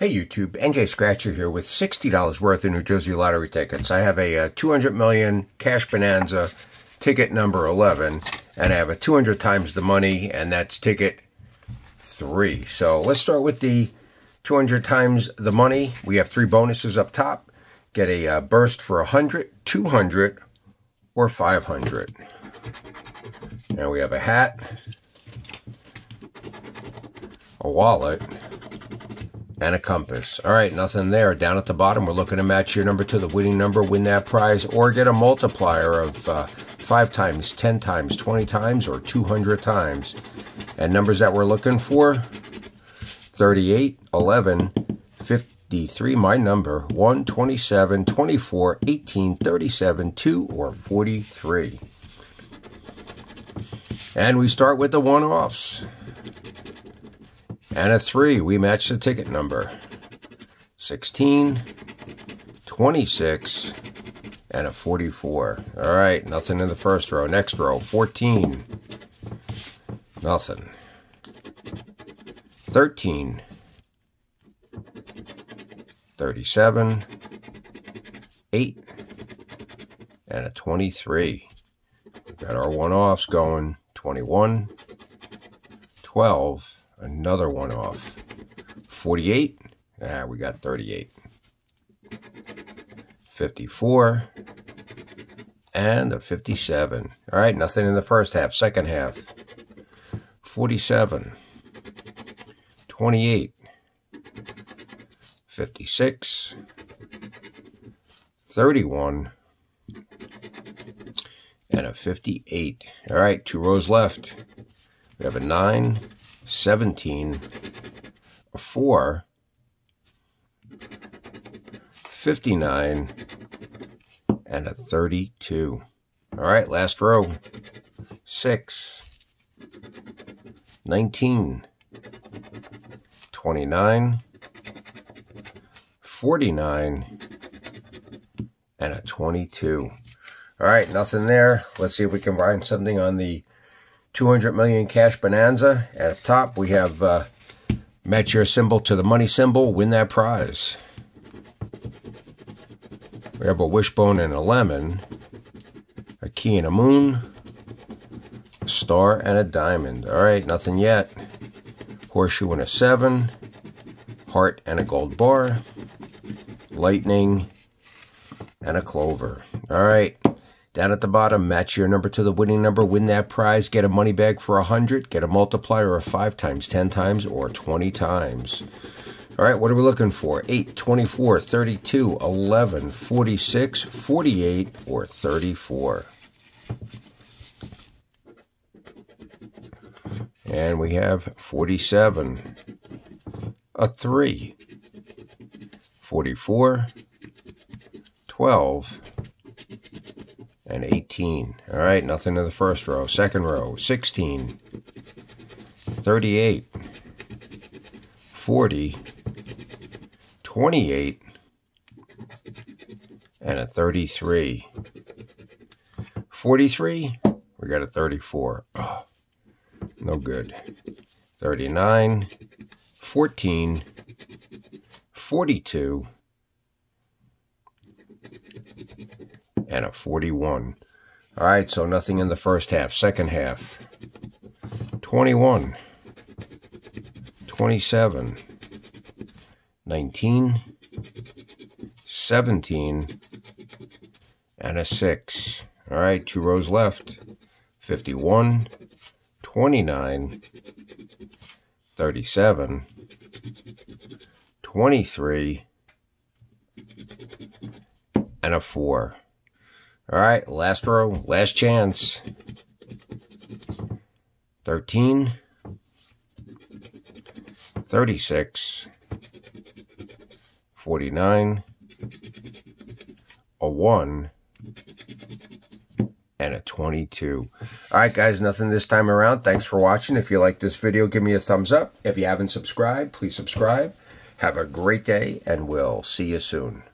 Hey YouTube, NJ Scratcher here with $60 worth of New Jersey Lottery tickets. I have a, uh, 200 million cash bonanza ticket number 11 and I have a 200 times the money and that's ticket 3. So let's start with the 200 times the money. We have three bonuses up top. Get a uh, burst for 100, 200 or 500. Now we have a hat, a wallet, and a compass. All right, nothing there. Down at the bottom, we're looking to match your number to the winning number, win that prize, or get a multiplier of uh, 5 times, 10 times, 20 times, or 200 times. And numbers that we're looking for, 38, 11, 53, my number, 1, 27, 24, 18, 37, 2, or 43. And we start with the one-offs and a 3. We match the ticket number. 16, 26, and a 44. All right, nothing in the first row. Next row, 14. Nothing. 13. 37. 8. And a 23. We got our one-offs going. 21. 12 Another one off. 48. Ah, we got 38. 54. And a 57. All right, nothing in the first half. Second half. 47. 28. 56. 31. And a 58. All right, two rows left. We have a 9 17, a 4, 59, and a 32. All right, last row. 6, 19, 29, 49, and a 22. All right, nothing there. Let's see if we can find something on the 200 million cash bonanza. At the top, we have uh, match your symbol to the money symbol, win that prize. We have a wishbone and a lemon, a key and a moon, a star and a diamond. All right, nothing yet. Horseshoe and a seven, heart and a gold bar, lightning, and a clover. All right. Down at the bottom, match your number to the winning number, win that prize, get a money bag for 100, get a multiplier of 5 times, 10 times, or 20 times. All right, what are we looking for? 8, 24, 32, 11, 46, 48, or 34. And we have 47, a 3, 44, 12, and 18. All right, nothing in the first row. Second row, 16, 38, 40, 28, and a 33. 43, we got a 34. Oh, no good. 39, 14, 42, and a 41. All right, so nothing in the first half. Second half, 21, 27, 19, 17, and a 6. All right, two rows left. 51, 29, 37, 23, and a 4. All right, last row, last chance. 13, 36, 49, a 1, and a 22. All right, guys, nothing this time around. Thanks for watching. If you like this video, give me a thumbs up. If you haven't subscribed, please subscribe. Have a great day, and we'll see you soon.